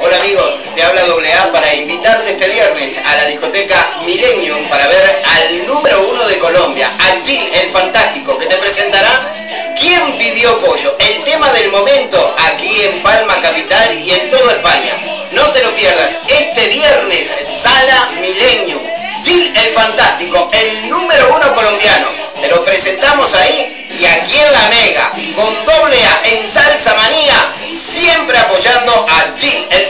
Hola amigos, te habla AA para invitarte este viernes a la discoteca Millennium para ver al número uno de Colombia, allí el fantástico, que te presentará ¿Quién pidió pollo? El tema del momento aquí en Palma Capital y en toda España. No te lo pierdas, este viernes, Sala Millennium. Gil el Fantástico, el número uno colombiano. Te lo presentamos ahí y aquí en la Mega, con doble A en Salsa Manía, apoyando a Fantástico.